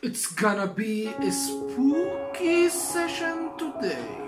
It's gonna be a spooky session today.